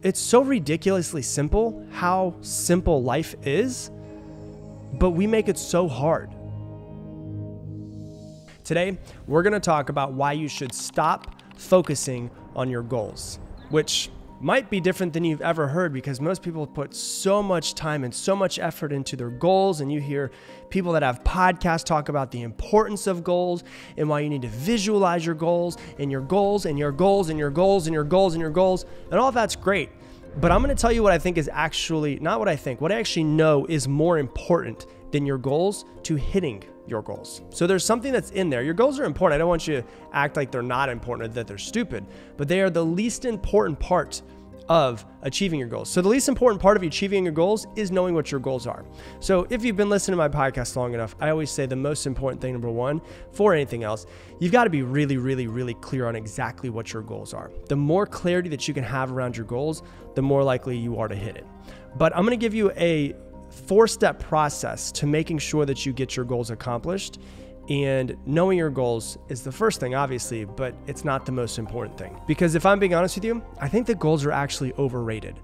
It's so ridiculously simple how simple life is, but we make it so hard. Today, we're going to talk about why you should stop focusing on your goals, which might be different than you've ever heard because most people put so much time and so much effort into their goals. And you hear people that have podcasts talk about the importance of goals and why you need to visualize your goals and your goals and your goals and your goals and your goals and your goals. And all that's great. But I'm going to tell you what I think is actually not what I think, what I actually know is more important than your goals to hitting your goals. So there's something that's in there. Your goals are important. I don't want you to act like they're not important or that they're stupid, but they are the least important part of achieving your goals. So the least important part of achieving your goals is knowing what your goals are. So if you've been listening to my podcast long enough, I always say the most important thing number 1 for anything else, you've got to be really really really clear on exactly what your goals are. The more clarity that you can have around your goals, the more likely you are to hit it. But I'm going to give you a four step process to making sure that you get your goals accomplished. And knowing your goals is the first thing, obviously, but it's not the most important thing. Because if I'm being honest with you, I think that goals are actually overrated.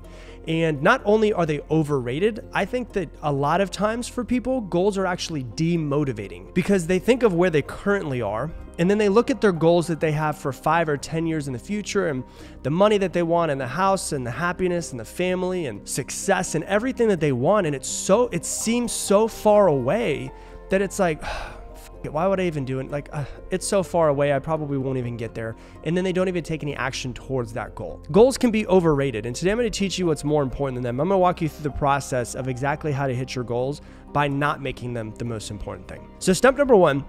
And not only are they overrated, I think that a lot of times for people, goals are actually demotivating because they think of where they currently are and then they look at their goals that they have for five or 10 years in the future and the money that they want and the house and the happiness and the family and success and everything that they want. And it's so, it seems so far away that it's like, why would I even do it? Like, uh, it's so far away, I probably won't even get there. And then they don't even take any action towards that goal. Goals can be overrated. And today I'm going to teach you what's more important than them. I'm going to walk you through the process of exactly how to hit your goals by not making them the most important thing. So, step number one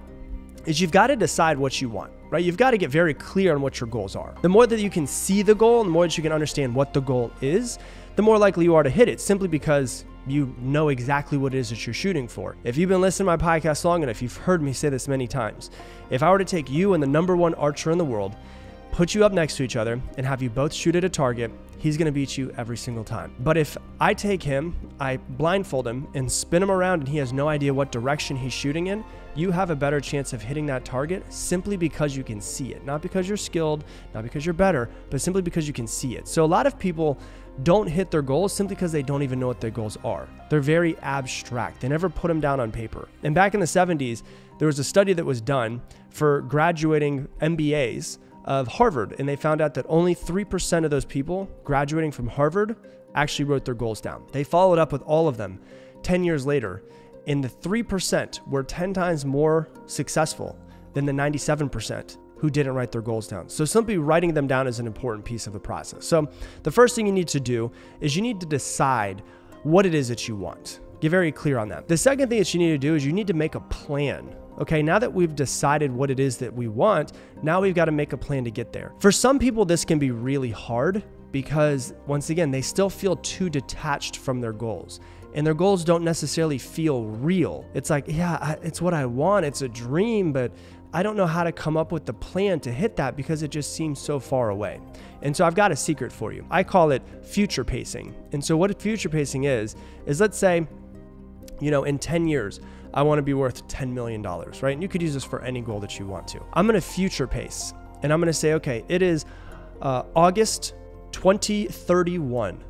is you've got to decide what you want, right? You've got to get very clear on what your goals are. The more that you can see the goal, the more that you can understand what the goal is, the more likely you are to hit it simply because you know exactly what it is that you're shooting for. If you've been listening to my podcast long enough, you've heard me say this many times. If I were to take you and the number one archer in the world, put you up next to each other, and have you both shoot at a target, he's going to beat you every single time. But if I take him, I blindfold him, and spin him around, and he has no idea what direction he's shooting in, you have a better chance of hitting that target simply because you can see it. Not because you're skilled, not because you're better, but simply because you can see it. So a lot of people don't hit their goals simply because they don't even know what their goals are. They're very abstract. They never put them down on paper. And back in the 70s, there was a study that was done for graduating MBAs of Harvard, and they found out that only 3% of those people graduating from Harvard actually wrote their goals down. They followed up with all of them 10 years later, and the 3% were 10 times more successful than the 97% who didn't write their goals down. So simply writing them down is an important piece of the process. So the first thing you need to do is you need to decide what it is that you want. Get very clear on that. The second thing that you need to do is you need to make a plan Okay, now that we've decided what it is that we want, now we've got to make a plan to get there. For some people, this can be really hard because, once again, they still feel too detached from their goals. And their goals don't necessarily feel real. It's like, yeah, it's what I want, it's a dream, but I don't know how to come up with the plan to hit that because it just seems so far away. And so I've got a secret for you. I call it future pacing. And so, what future pacing is, is let's say, you know, in 10 years, I want to be worth $10 million, right? And you could use this for any goal that you want to. I'm going to future pace and I'm going to say, okay, it is uh, August 2031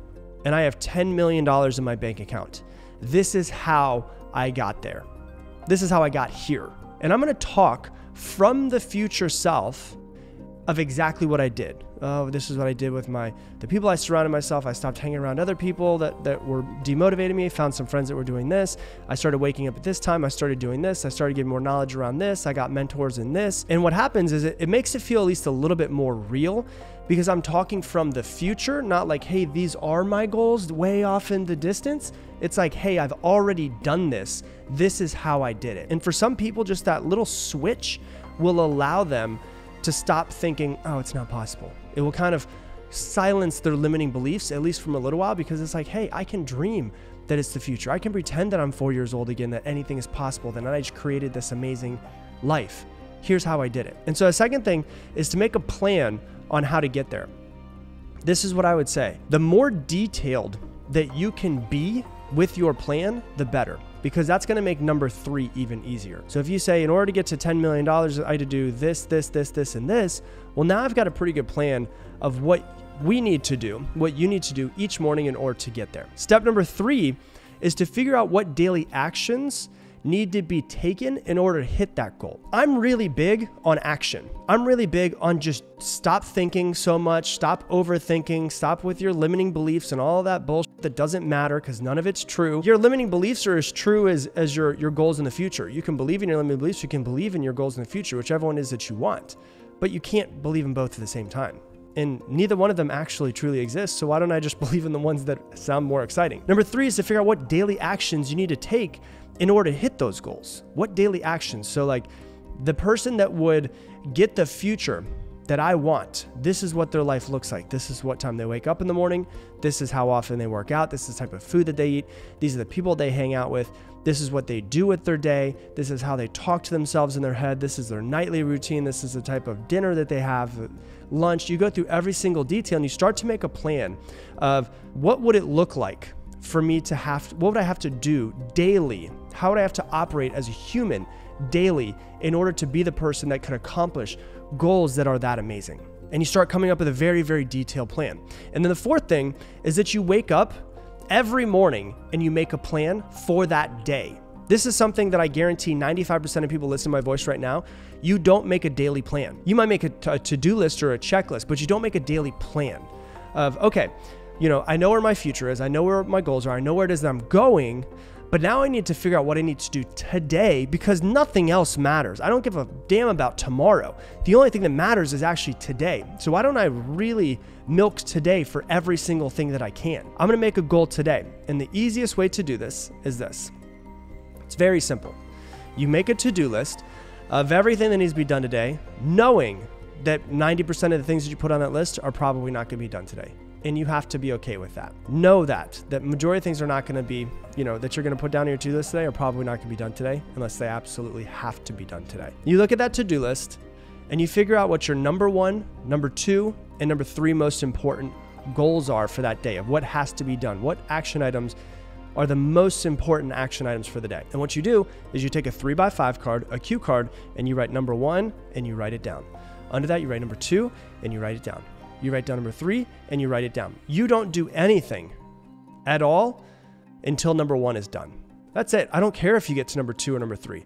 and I have $10 million in my bank account. This is how I got there. This is how I got here. And I'm going to talk from the future self of exactly what I did. Oh, this is what I did with my the people I surrounded myself. I stopped hanging around other people that that were demotivating me. Found some friends that were doing this. I started waking up at this time. I started doing this. I started getting more knowledge around this. I got mentors in this. And what happens is it, it makes it feel at least a little bit more real because I'm talking from the future, not like, hey, these are my goals way off in the distance. It's like, hey, I've already done this. This is how I did it. And for some people, just that little switch will allow them to stop thinking, oh, it's not possible. It will kind of silence their limiting beliefs, at least from a little while, because it's like, hey, I can dream that it's the future. I can pretend that I'm four years old again, that anything is possible, that I just created this amazing life. Here's how I did it. And so, a second thing is to make a plan on how to get there. This is what I would say the more detailed that you can be with your plan, the better because that's going to make number three even easier. So if you say, in order to get to $10 million, I had to do this, this, this, this, and this, well, now I've got a pretty good plan of what we need to do, what you need to do each morning in order to get there. Step number three is to figure out what daily actions need to be taken in order to hit that goal. I'm really big on action. I'm really big on just stop thinking so much, stop overthinking, stop with your limiting beliefs and all that bullshit that doesn't matter because none of it's true. Your limiting beliefs are as true as, as your, your goals in the future. You can believe in your limiting beliefs, you can believe in your goals in the future, whichever one is that you want, but you can't believe in both at the same time and neither one of them actually truly exists. So why don't I just believe in the ones that sound more exciting? Number three is to figure out what daily actions you need to take in order to hit those goals. What daily actions? So, like the person that would get the future that I want, this is what their life looks like. This is what time they wake up in the morning. This is how often they work out. This is the type of food that they eat. These are the people they hang out with. This is what they do with their day. This is how they talk to themselves in their head. This is their nightly routine. This is the type of dinner that they have, lunch. You go through every single detail and you start to make a plan of what would it look like for me to have what would I have to do daily? How would I have to operate as a human daily in order to be the person that could accomplish goals that are that amazing? And you start coming up with a very, very detailed plan. And then the fourth thing is that you wake up every morning and you make a plan for that day. This is something that I guarantee 95% of people listening to my voice right now. You don't make a daily plan. You might make a to do list or a checklist, but you don't make a daily plan of, okay, you know, I know where my future is, I know where my goals are, I know where it is that I'm going, but now I need to figure out what I need to do today because nothing else matters. I don't give a damn about tomorrow. The only thing that matters is actually today. So why don't I really milk today for every single thing that I can? I'm gonna make a goal today. And the easiest way to do this is this it's very simple. You make a to do list of everything that needs to be done today, knowing that 90% of the things that you put on that list are probably not gonna be done today and you have to be okay with that. Know that that majority of things are not going to be, you know, that you're going to put down on your to-do list today are probably not going to be done today unless they absolutely have to be done today. You look at that to-do list and you figure out what your number 1, number 2, and number 3 most important goals are for that day of what has to be done. What action items are the most important action items for the day. And what you do is you take a 3 by 5 card, a cue card, and you write number 1 and you write it down. Under that you write number 2 and you write it down you write down number three, and you write it down. You don't do anything at all until number one is done. That's it. I don't care if you get to number two or number three.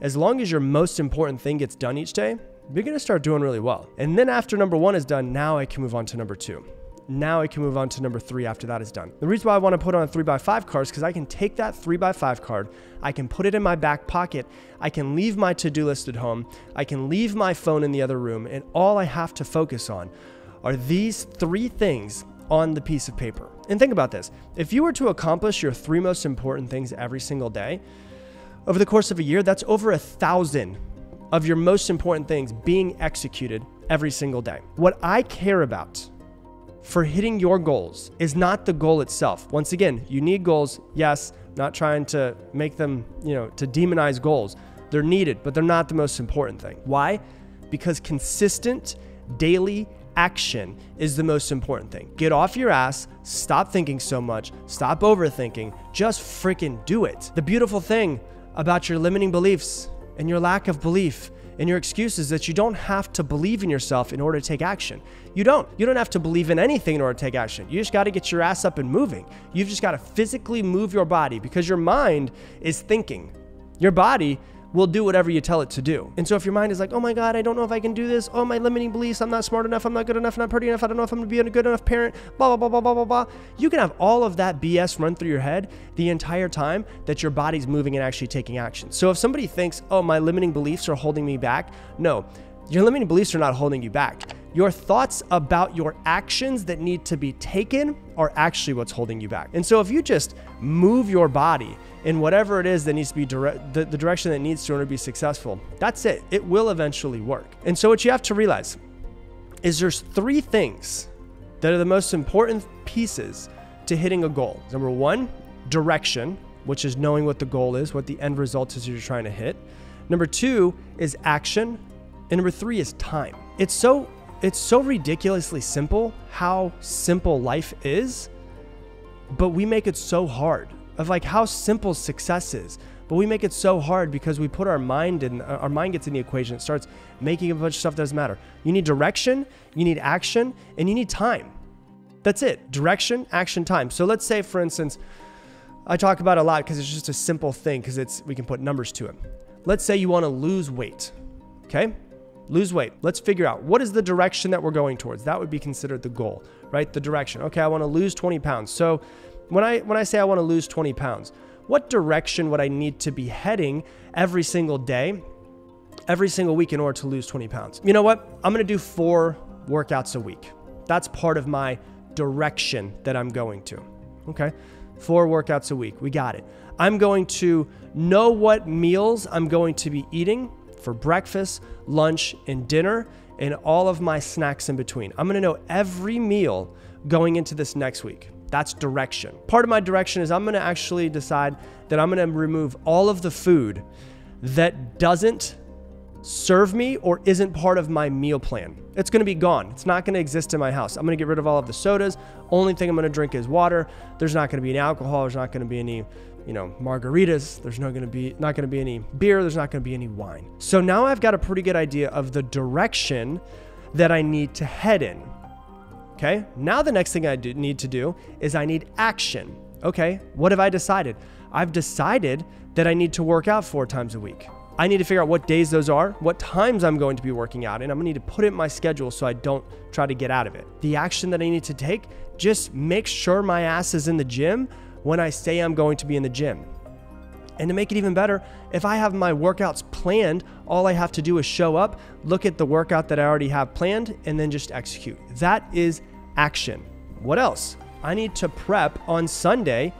As long as your most important thing gets done each day, you're going to start doing really well. And then after number one is done, now I can move on to number two. Now I can move on to number three after that is done. The reason why I want to put on a three by five card is because I can take that three by five card, I can put it in my back pocket, I can leave my to do list at home, I can leave my phone in the other room, and all I have to focus on are these three things on the piece of paper. And think about this if you were to accomplish your three most important things every single day, over the course of a year, that's over a thousand of your most important things being executed every single day. What I care about for hitting your goals is not the goal itself. Once again, you need goals. Yes, not trying to make them, you know, to demonize goals. They're needed, but they're not the most important thing. Why? Because consistent daily action is the most important thing. Get off your ass, stop thinking so much, stop overthinking, just freaking do it. The beautiful thing about your limiting beliefs and your lack of belief and your excuses is that you don't have to believe in yourself in order to take action. You don't. You don't have to believe in anything in order to take action. You just got to get your ass up and moving. You've just got to physically move your body because your mind is thinking. Your body will do whatever you tell it to do. And so if your mind is like, oh my God, I don't know if I can do this. Oh, my limiting beliefs. I'm not smart enough. I'm not good enough. I'm not pretty enough. I don't know if I'm going to be a good enough parent. Blah, blah, blah, blah, blah, blah, blah. You can have all of that BS run through your head the entire time that your body's moving and actually taking action. So if somebody thinks, oh, my limiting beliefs are holding me back, no, your limiting beliefs are not holding you back. Your thoughts about your actions that need to be taken are actually what's holding you back. And so if you just move your body in whatever it is that needs to be direct, the, the direction that needs to in order to be successful, that's it. It will eventually work. And so what you have to realize is there's three things that are the most important pieces to hitting a goal. Number one, direction, which is knowing what the goal is, what the end result is you're trying to hit. Number two is action. And number three is time. It's so it's so ridiculously simple how simple life is, but we make it so hard of like how simple success is. But we make it so hard because we put our mind in, our mind gets in the equation. It starts making a bunch of stuff that doesn't matter. You need direction, you need action, and you need time. That's it. Direction, action, time. So let's say, for instance, I talk about a lot because it's just a simple thing because it's we can put numbers to it. Let's say you want to lose weight. Okay? Lose weight. Let's figure out what is the direction that we're going towards. That would be considered the goal, right? The direction. Okay, I want to lose 20 pounds. So when I when I say I want to lose 20 pounds, what direction would I need to be heading every single day, every single week in order to lose 20 pounds? You know what? I'm going to do 4 workouts a week. That's part of my direction that I'm going to. Okay? Four workouts a week. We got it. I'm going to know what meals I'm going to be eating for breakfast, lunch, and dinner, and all of my snacks in between. I'm going to know every meal going into this next week. That's direction. Part of my direction is I'm going to actually decide that I'm going to remove all of the food that doesn't serve me or isn't part of my meal plan. It's going to be gone. It's not going to exist in my house. I'm going to get rid of all of the sodas. Only thing I'm going to drink is water. There's not going to be any alcohol. There's not going to be any, you know, margaritas. There's not going to be not going to be any beer. There's not going to be any wine. So now I've got a pretty good idea of the direction that I need to head in. Okay? Now the next thing I do, need to do is I need action. Okay? What have I decided? I've decided that I need to work out 4 times a week. I need to figure out what days those are, what times I'm going to be working out, and I'm gonna need to put it in my schedule so I don't try to get out of it. The action that I need to take, just make sure my ass is in the gym when I say I'm going to be in the gym. And to make it even better, if I have my workouts planned, all I have to do is show up, look at the workout that I already have planned, and then just execute. That is action. What else? I need to prep on Sunday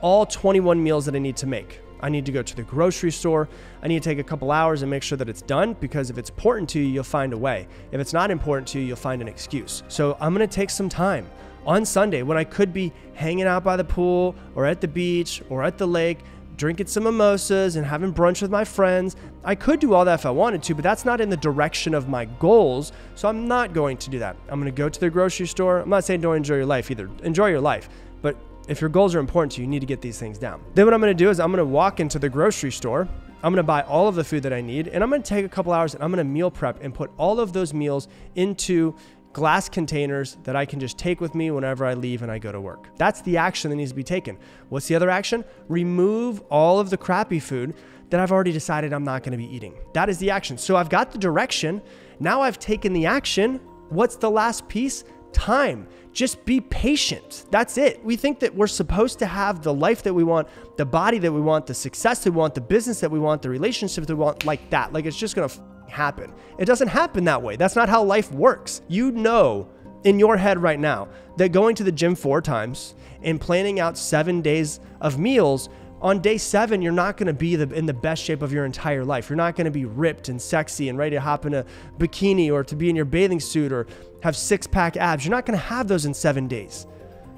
all 21 meals that I need to make. I need to go to the grocery store. I need to take a couple hours and make sure that it's done because if it's important to you, you'll find a way. If it's not important to you, you'll find an excuse. So I'm going to take some time on Sunday when I could be hanging out by the pool or at the beach or at the lake, drinking some mimosas and having brunch with my friends. I could do all that if I wanted to, but that's not in the direction of my goals. So I'm not going to do that. I'm going to go to the grocery store. I'm not saying don't enjoy your life either. Enjoy your life, but if your goals are important to you, you need to get these things down. Then what I'm going to do is I'm going to walk into the grocery store. I'm going to buy all of the food that I need and I'm going to take a couple hours and I'm going to meal prep and put all of those meals into glass containers that I can just take with me whenever I leave and I go to work. That's the action that needs to be taken. What's the other action? Remove all of the crappy food that I've already decided I'm not going to be eating. That is the action. So I've got the direction. Now I've taken the action. What's the last piece? time. Just be patient. That's it. We think that we're supposed to have the life that we want, the body that we want, the success that we want, the business that we want, the relationship that we want, like that. Like it's just gonna happen. It doesn't happen that way. That's not how life works. You know in your head right now that going to the gym four times and planning out seven days of meals on day seven, you're not going to be the, in the best shape of your entire life. You're not going to be ripped and sexy and ready to hop in a bikini or to be in your bathing suit or have six pack abs. You're not going to have those in seven days.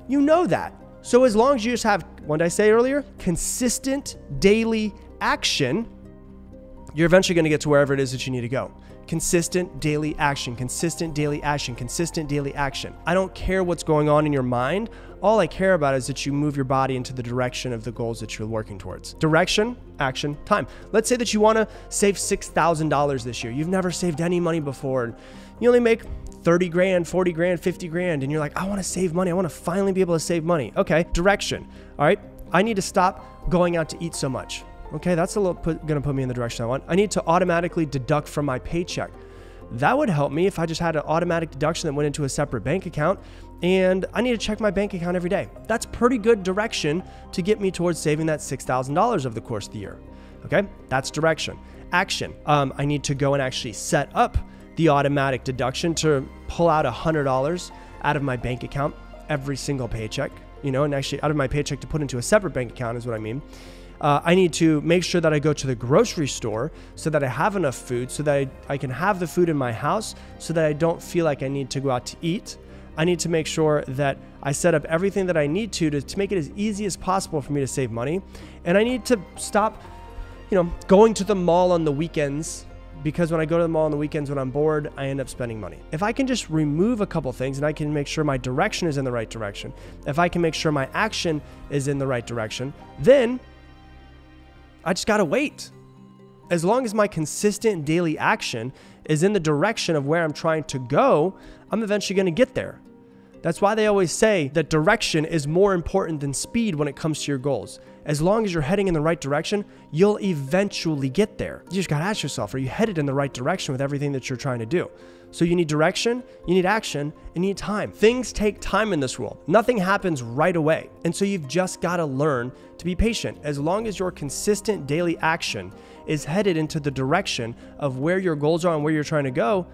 You know that. So as long as you just have, what did I say earlier? Consistent daily action, you're eventually going to get to wherever it is that you need to go consistent daily action, consistent daily action, consistent daily action. I don't care what's going on in your mind. All I care about is that you move your body into the direction of the goals that you're working towards. Direction, action, time. Let's say that you want to save $6,000 this year. You've never saved any money before. And you only make 30 grand, 40 grand, 50 grand, and you're like, I want to save money. I want to finally be able to save money. Okay, direction. All right, I need to stop going out to eat so much. Okay, that's a little put, gonna put me in the direction I want. I need to automatically deduct from my paycheck. That would help me if I just had an automatic deduction that went into a separate bank account and I need to check my bank account every day. That's pretty good direction to get me towards saving that $6,000 over the course of the year. Okay, that's direction. Action. Um, I need to go and actually set up the automatic deduction to pull out $100 out of my bank account every single paycheck, you know, and actually out of my paycheck to put into a separate bank account is what I mean. Uh, I need to make sure that I go to the grocery store so that I have enough food, so that I, I can have the food in my house, so that I don't feel like I need to go out to eat. I need to make sure that I set up everything that I need to, to to make it as easy as possible for me to save money. And I need to stop, you know, going to the mall on the weekends because when I go to the mall on the weekends when I'm bored, I end up spending money. If I can just remove a couple things and I can make sure my direction is in the right direction, if I can make sure my action is in the right direction, then I just got to wait. As long as my consistent daily action is in the direction of where I'm trying to go, I'm eventually to get there. That's why they always say that direction is more important than speed when it comes to your goals. As long as you're heading in the right direction, you'll eventually get there. You just gotta ask yourself are you headed in the right direction with everything that you're trying to do? So you need direction, you need action, and you need time. Things take time in this world. Nothing happens right away. And so you've just got to learn to be patient. As long as your consistent daily action is headed into the direction of where your goals are and where you're trying to go,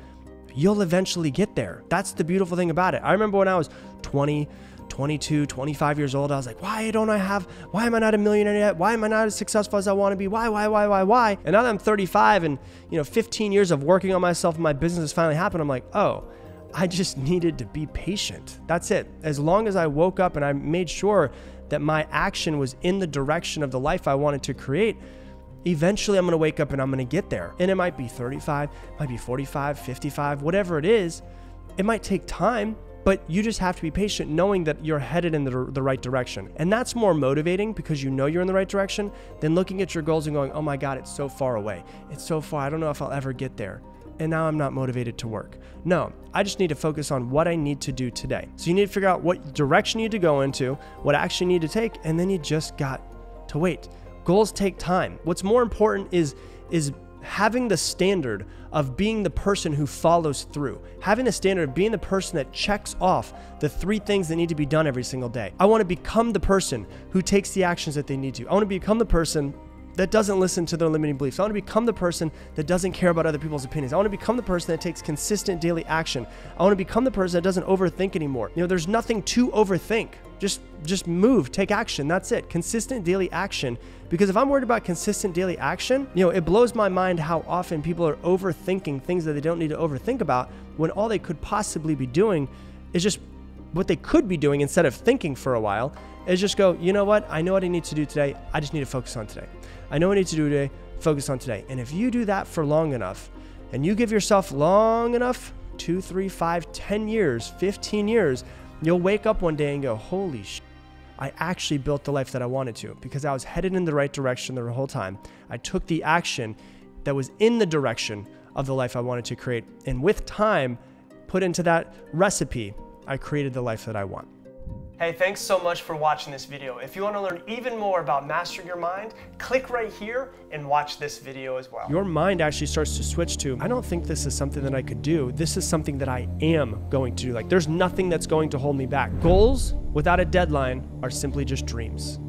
you'll eventually get there. That's the beautiful thing about it. I remember when I was 20, 22, 25 years old, I was like, why don't I have, why am I not a millionaire yet? Why am I not as successful as I want to be? Why, why, why, why, why? And now that I'm 35 and, you know, 15 years of working on myself and my business has finally happened, I'm like, oh, I just needed to be patient. That's it. As long as I woke up and I made sure that my action was in the direction of the life I wanted to create, eventually I'm going to wake up and I'm going to get there. And it might be 35, might be 45, 55, whatever it is. It might take time, but you just have to be patient knowing that you're headed in the, the right direction. And that's more motivating because you know you're in the right direction than looking at your goals and going, oh my God, it's so far away. It's so far. I don't know if I'll ever get there. And now I'm not motivated to work. No, I just need to focus on what I need to do today. So you need to figure out what direction you need to go into, what action you need to take, and then you just got to wait. Goals take time. What's more important is is having the standard of being the person who follows through, having the standard of being the person that checks off the three things that need to be done every single day. I want to become the person who takes the actions that they need to. I want to become the person that doesn't listen to their limiting beliefs. I want to become the person that doesn't care about other people's opinions. I want to become the person that takes consistent daily action. I want to become the person that doesn't overthink anymore. You know, there's nothing to overthink. Just just move, take action. That's it. Consistent daily action because if I'm worried about consistent daily action, you know, it blows my mind how often people are overthinking things that they don't need to overthink about when all they could possibly be doing is just what they could be doing instead of thinking for a while is just go, you know what? I know what I need to do today. I just need to focus on today. I know what I need to do today. Focus on today. And if you do that for long enough and you give yourself long enough, two, three, five, ten years, 15 years, you'll wake up one day and go, holy shit I actually built the life that I wanted to because I was headed in the right direction the whole time. I took the action that was in the direction of the life I wanted to create. And with time put into that recipe, I created the life that I want. Hey, thanks so much for watching this video. If you want to learn even more about mastering your mind, click right here and watch this video as well. Your mind actually starts to switch to, I don't think this is something that I could do. This is something that I am going to do. Like there's nothing that's going to hold me back. Goals without a deadline are simply just dreams.